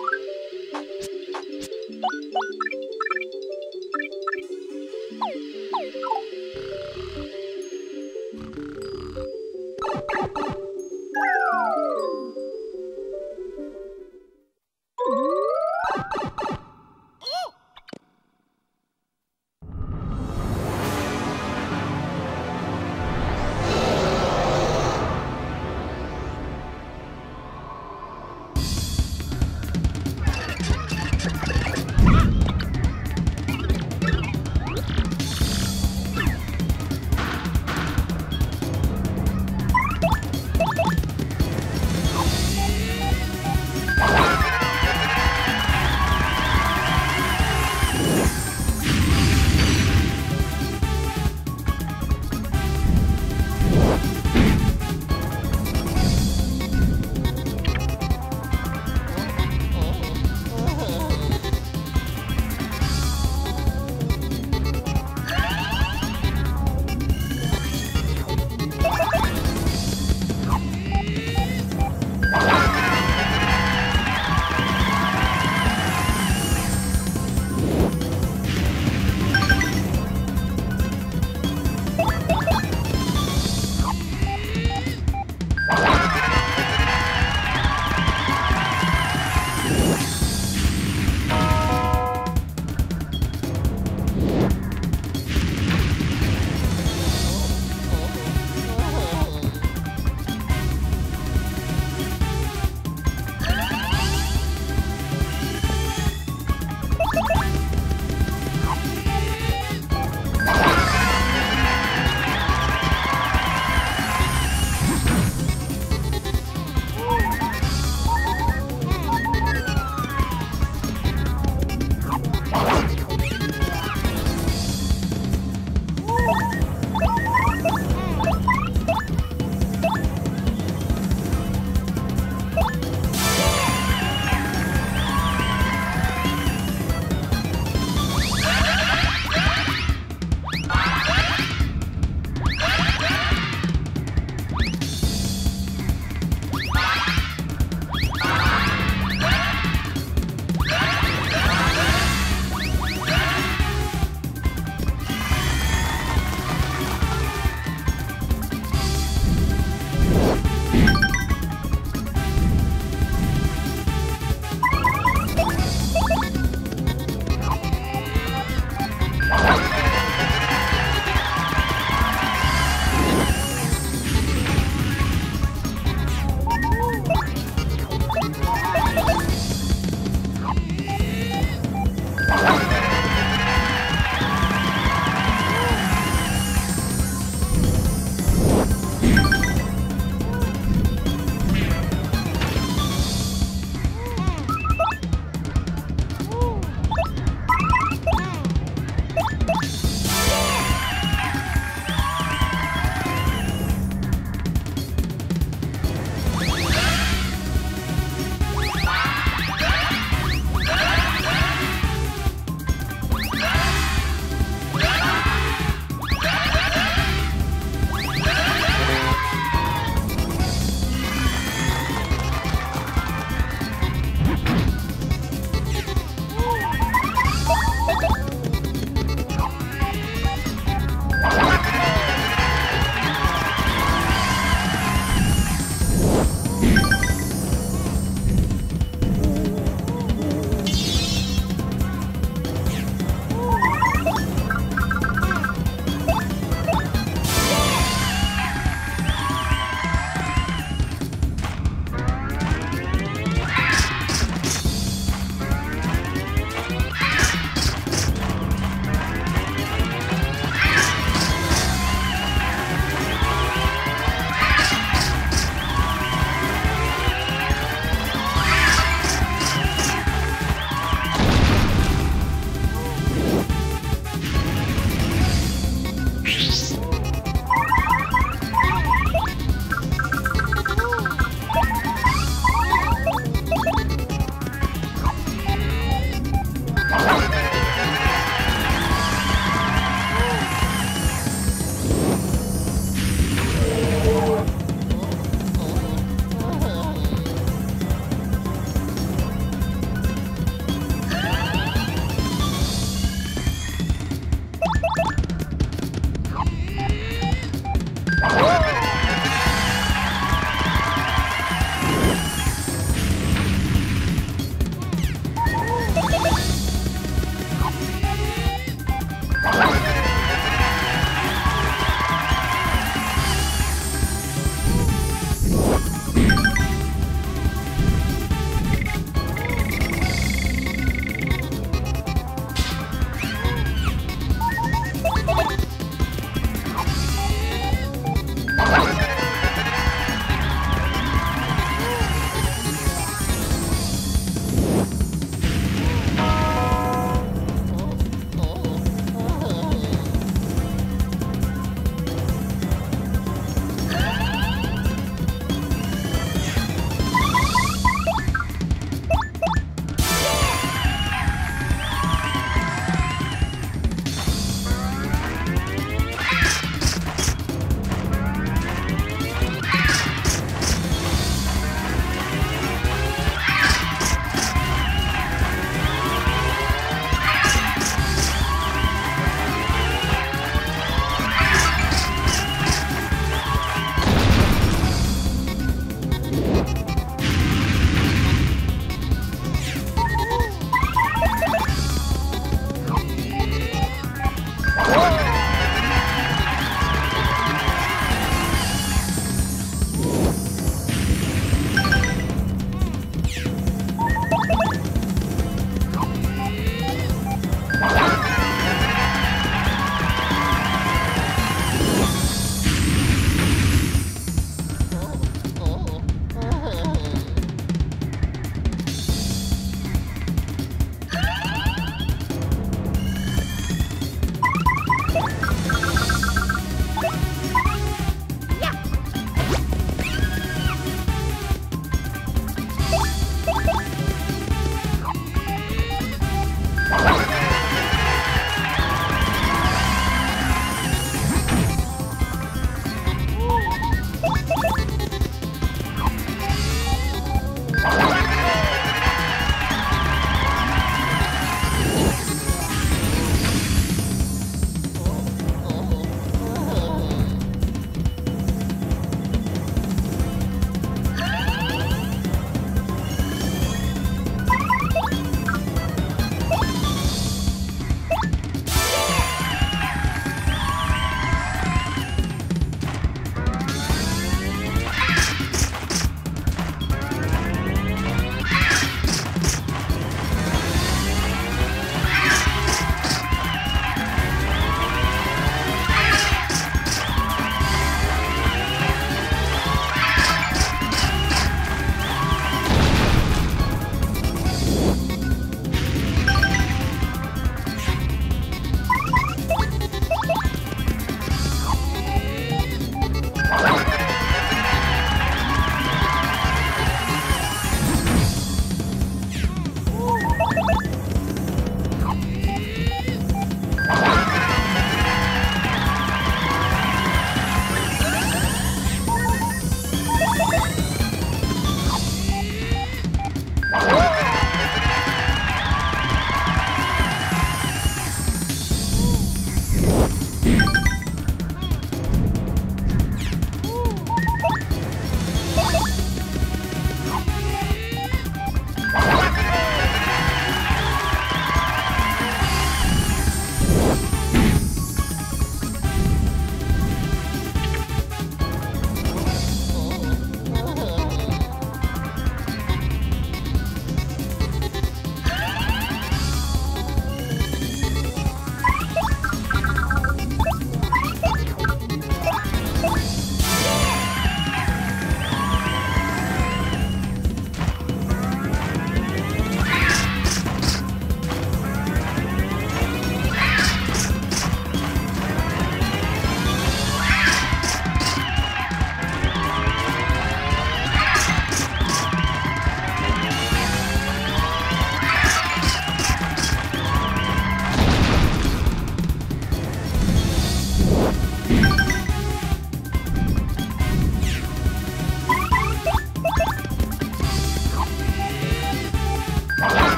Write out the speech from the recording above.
you you